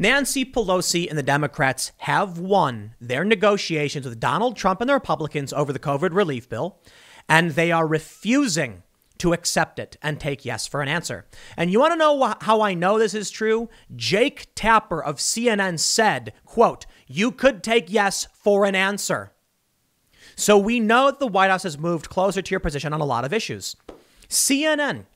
Nancy Pelosi and the Democrats have won their negotiations with Donald Trump and the Republicans over the COVID relief bill, and they are refusing to accept it and take yes for an answer. And you want to know wh- how I know this is true? Jake Tapper of CNN said, quote, "You could take yes for an answer." So we know that the White House has moved closer to your position on a lot of issues. CNN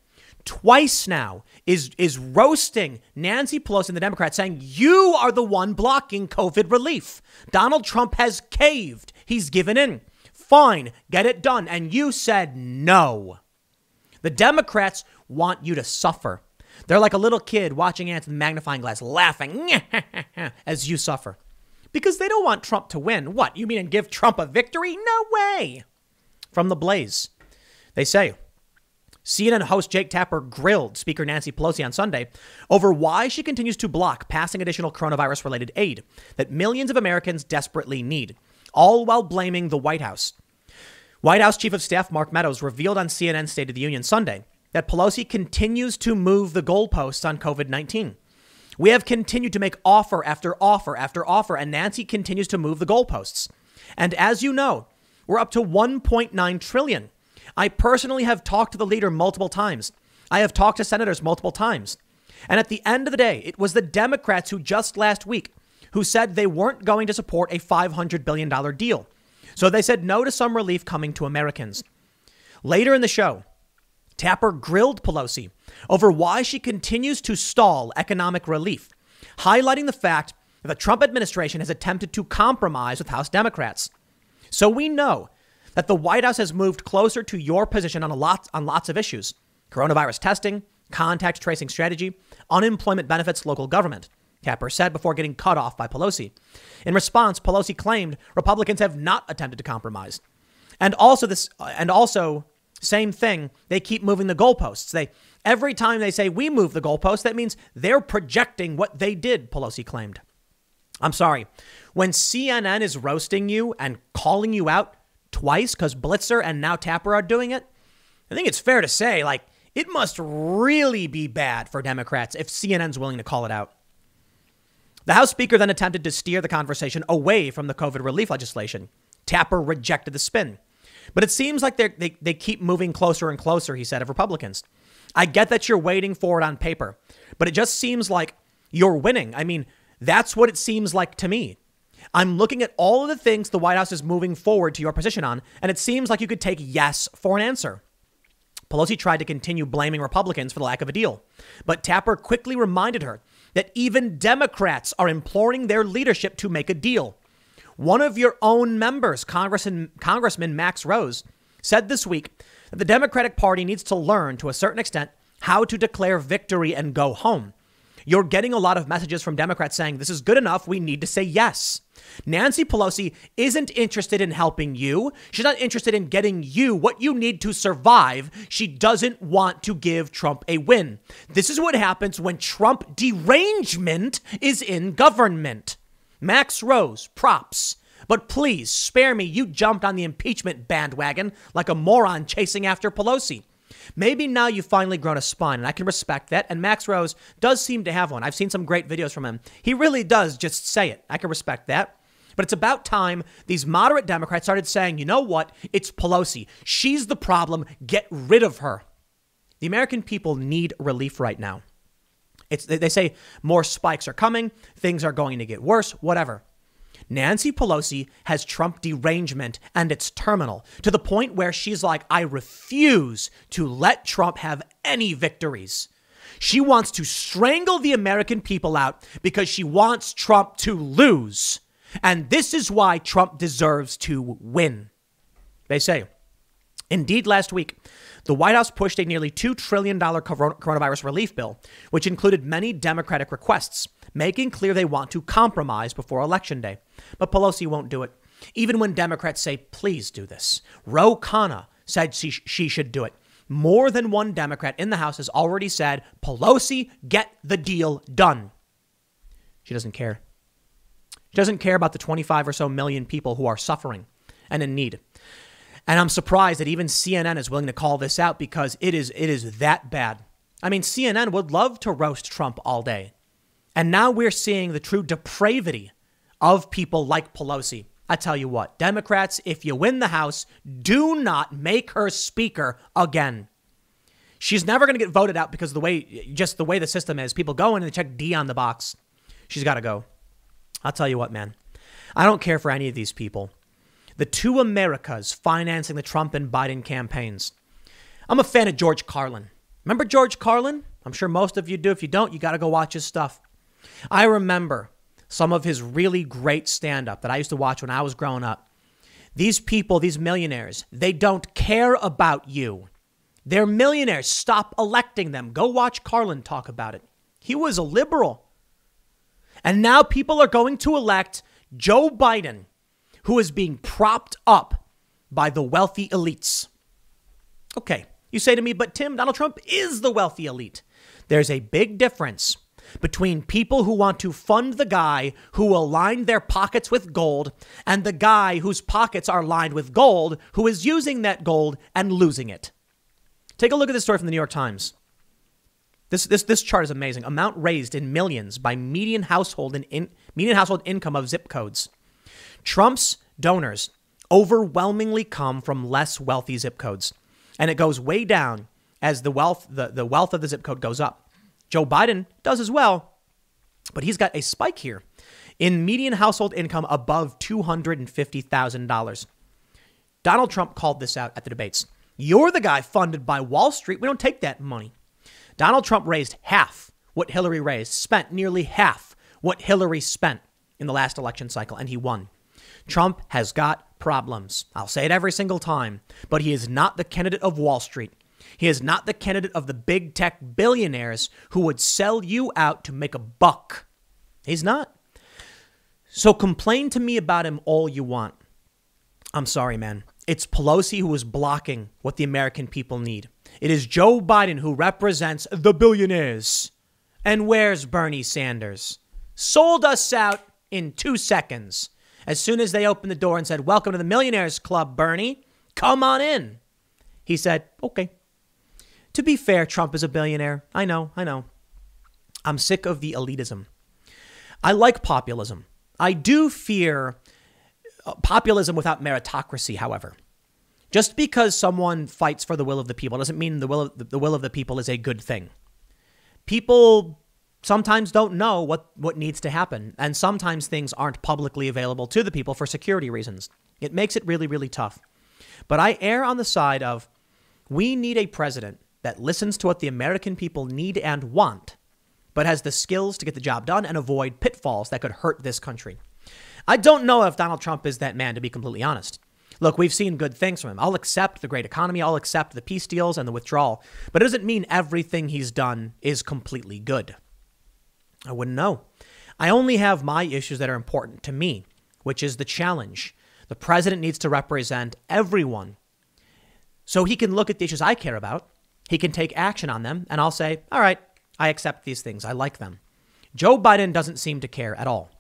twice now is is roasting Nancy Pelosi and the Democrats, saying you are the one blocking COVID relief. Donald Trump has caved. He's given in. Fine, get it done. And you said no. The Democrats want you to suffer. They're like a little kid watching ants in the magnifying glass, laughing as you suffer. Because they don't want Trump to win. What, you mean and give Trump a victory? No way. From the Blaze, they say CNN host Jake Tapper grilled Speaker Nancy Pelosi on Sunday over why she continues to block passing additional coronavirus related aid that millions of Americans desperately need, all while blaming the White House. White House Chief of Staff Mark Meadows revealed on CNN State of the Union Sunday that Pelosi continues to move the goalposts on COVID 19. We have continued to make offer after offer after offer, and Nancy continues to move the goalposts. And as you know, we're up to 1.9 trillion I personally have talked to the leader multiple times. I have talked to senators multiple times. And at the end of the day, it was the Democrats who just last week who said they weren't going to support a $500 billion deal. So they said no to some relief coming to Americans. Later in the show, Tapper grilled Pelosi over why she continues to stall economic relief, highlighting the fact that the Trump administration has attempted to compromise with House Democrats. So we know that the White House has moved closer to your position on a lot on lots of issues: coronavirus testing, contact tracing strategy, unemployment benefits, local government. Tapper said before getting cut off by Pelosi. In response, Pelosi claimed Republicans have not attempted to compromise. And also this and also same thing, they keep moving the goalposts. They every time they say we move the goalposts, that means they're projecting what they did, Pelosi claimed. I'm sorry. When CNN is roasting you and calling you out, twice because Blitzer and now Tapper are doing it, I think it's fair to say, like, it must really be bad for Democrats if CNN's willing to call it out. The House Speaker then attempted to steer the conversation away from the COVID relief legislation. Tapper rejected the spin. But it seems like they, they keep moving closer and closer, he said, of Republicans. I get that you're waiting for it on paper, but it just seems like you're winning. I mean, that's what it seems like to me. I'm looking at all of the things the White House is moving forward to your position on, and it seems like you could take yes for an answer. Pelosi tried to continue blaming Republicans for the lack of a deal, but Tapper quickly reminded her that even Democrats are imploring their leadership to make a deal. One of your own members, Congressman, Congressman Max Rose, said this week that the Democratic Party needs to learn to a certain extent how to declare victory and go home. You're getting a lot of messages from Democrats saying this is good enough, we need to say yes. Nancy Pelosi isn't interested in helping you. She's not interested in getting you what you need to survive. She doesn't want to give Trump a win. This is what happens when Trump derangement is in government. Max Rose, props. But please spare me. You jumped on the impeachment bandwagon like a moron chasing after Pelosi. Maybe now you've finally grown a spine, and I can respect that. And Max Rose does seem to have one. I've seen some great videos from him. He really does just say it. I can respect that. But it's about time these moderate Democrats started saying, you know what? It's Pelosi. She's the problem. Get rid of her. The American people need relief right now. It's, they say more spikes are coming, things are going to get worse, whatever. Nancy Pelosi has Trump derangement and it's terminal to the point where she's like, I refuse to let Trump have any victories. She wants to strangle the American people out because she wants Trump to lose. And this is why Trump deserves to win. They say. Indeed, last week, the White House pushed a nearly $2 trillion coronavirus relief bill, which included many Democratic requests, making clear they want to compromise before Election Day. But Pelosi won't do it, even when Democrats say, please do this. Ro Khanna said she, she should do it. More than one Democrat in the House has already said, Pelosi, get the deal done. She doesn't care. She doesn't care about the 25 or so million people who are suffering and in need. And I'm surprised that even CNN is willing to call this out because it is it is that bad. I mean, CNN would love to roast Trump all day. And now we're seeing the true depravity of people like Pelosi. I tell you what, Democrats, if you win the House, do not make her speaker again. She's never going to get voted out because the way, just the way the system is. People go in and check D on the box. She's got to go. I'll tell you what, man. I don't care for any of these people. The two Americas financing the Trump and Biden campaigns. I'm a fan of George Carlin. Remember George Carlin? I'm sure most of you do. If you don't, you got to go watch his stuff. I remember some of his really great stand up that I used to watch when I was growing up. These people, these millionaires, they don't care about you. They're millionaires. Stop electing them. Go watch Carlin talk about it. He was a liberal. And now people are going to elect Joe Biden, who is being propped up by the wealthy elites. Okay, you say to me, but Tim, Donald Trump is the wealthy elite. There's a big difference between people who want to fund the guy who will line their pockets with gold and the guy whose pockets are lined with gold who is using that gold and losing it. Take a look at this story from the New York Times. This, this, this chart is amazing. Amount raised in millions by median household in, median household income of zip codes. Trump's donors overwhelmingly come from less wealthy zip codes, and it goes way down as the wealth the, the wealth of the zip code goes up. Joe Biden does as well, but he's got a spike here in median household income above $250,000. Donald Trump called this out at the debates. You're the guy funded by Wall Street. We don't take that money. Donald Trump raised half what Hillary raised, spent nearly half what Hillary spent in the last election cycle, and he won. Trump has got problems. I'll say it every single time, but he is not the candidate of Wall Street. He is not the candidate of the big tech billionaires who would sell you out to make a buck. He's not. So complain to me about him all you want. I'm sorry, man. It's Pelosi who is blocking what the American people need. It is Joe Biden who represents the billionaires. And where's Bernie Sanders? Sold us out in two seconds. As soon as they opened the door and said, Welcome to the Millionaires Club, Bernie, come on in. He said, Okay. To be fair, Trump is a billionaire. I know, I know. I'm sick of the elitism. I like populism. I do fear uh, populism without meritocracy, however. Just because someone fights for the will of the people doesn't mean the will of the, the will of the people is a good thing. People sometimes don't know what, what needs to happen, and sometimes things aren't publicly available to the people for security reasons. It makes it really, really tough. But I err on the side of we need a president that listens to what the American people need and want, but has the skills to get the job done and avoid pitfalls that could hurt this country. I don't know if Donald Trump is that man, to be completely honest. Look, we've seen good things from him. I'll accept the great economy, I'll accept the peace deals and the withdrawal, but it doesn't mean everything he's done is completely good. I wouldn't know. I only have my issues that are important to me, which is the challenge. The president needs to represent everyone so he can look at the issues I care about, he can take action on them, and I'll say, all right, I accept these things, I like them. Joe Biden doesn't seem to care at all.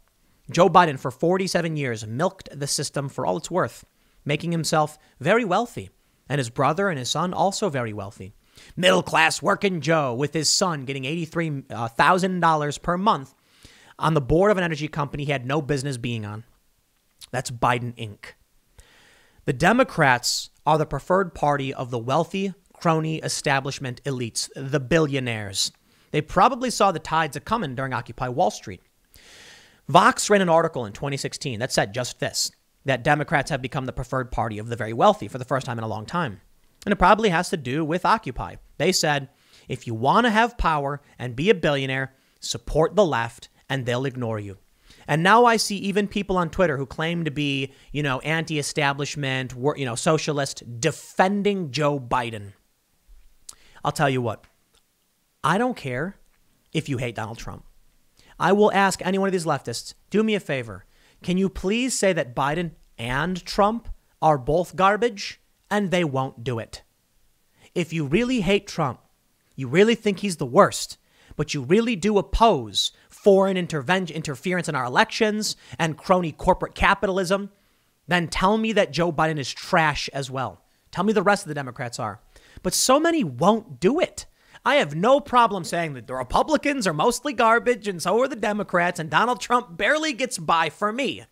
Joe Biden, for 47 years, milked the system for all it's worth making himself very wealthy, and his brother and his son also very wealthy. Middle class working Joe with his son getting $83,000 uh, per month on the board of an energy company he had no business being on. That's Biden Inc. The Democrats are the preferred party of the wealthy, crony establishment elites, the billionaires. They probably saw the tides a coming during Occupy Wall Street. Vox ran an article in 2016 that said just this that Democrats have become the preferred party of the very wealthy for the first time in a long time. And it probably has to do with Occupy. They said, if you want to have power and be a billionaire, support the left and they'll ignore you. And now I see even people on Twitter who claim to be, you know, anti-establishment, you know, socialist defending Joe Biden. I'll tell you what. I don't care if you hate Donald Trump. I will ask any one of these leftists, do me a favor. Can you please say that Biden and Trump are both garbage? And they won't do it. If you really hate Trump, you really think he's the worst, but you really do oppose foreign intervention, interference in our elections and crony corporate capitalism, then tell me that Joe Biden is trash as well. Tell me the rest of the Democrats are. But so many won't do it. I have no problem saying that the Republicans are mostly garbage and so are the Democrats, and Donald Trump barely gets by for me.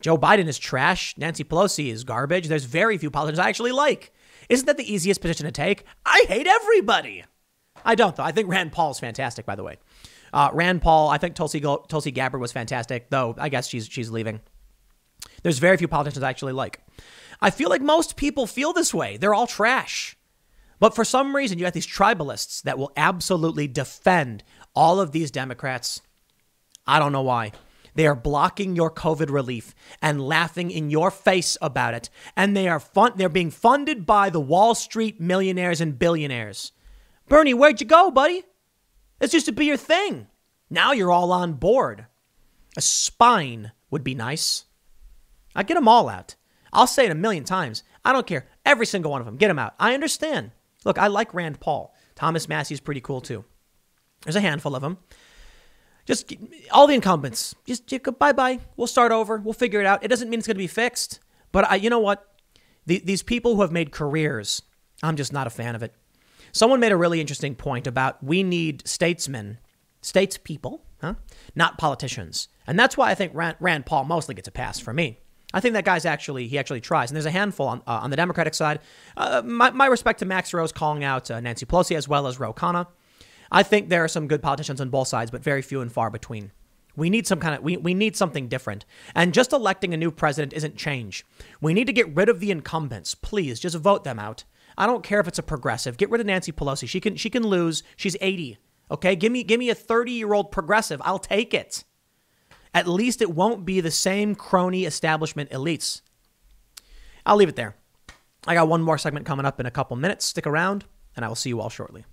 Joe Biden is trash. Nancy Pelosi is garbage. There's very few politicians I actually like. Isn't that the easiest position to take? I hate everybody. I don't, though. I think Rand Paul's fantastic, by the way. Uh, Rand Paul, I think Tulsi, Tulsi Gabbard was fantastic, though I guess she's, she's leaving. There's very few politicians I actually like. I feel like most people feel this way. They're all trash. But for some reason, you got these tribalists that will absolutely defend all of these Democrats. I don't know why. They are blocking your COVID relief and laughing in your face about it. And they are fun- they're being funded by the Wall Street millionaires and billionaires. Bernie, where'd you go, buddy? This used to be your thing. Now you're all on board. A spine would be nice. I get them all out. I'll say it a million times. I don't care. Every single one of them. Get them out. I understand. Look, I like Rand Paul. Thomas Massie's pretty cool too. There's a handful of them. Just all the incumbents. Just, just bye bye. We'll start over. We'll figure it out. It doesn't mean it's going to be fixed. But I, you know what? The, these people who have made careers, I'm just not a fan of it. Someone made a really interesting point about we need statesmen, statespeople, huh? Not politicians. And that's why I think Rand, Rand Paul mostly gets a pass for me. I think that guy's actually he actually tries, and there's a handful on uh, on the Democratic side. Uh, my, my respect to Max Rose calling out uh, Nancy Pelosi as well as Ro Khanna. I think there are some good politicians on both sides, but very few and far between. We need some kind of we, we need something different. And just electing a new president isn't change. We need to get rid of the incumbents. Please just vote them out. I don't care if it's a progressive. Get rid of Nancy Pelosi. She can she can lose. She's 80. Okay? Give me give me a 30-year-old progressive. I'll take it. At least it won't be the same crony establishment elites. I'll leave it there. I got one more segment coming up in a couple minutes. Stick around, and I will see you all shortly.